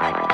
Bye.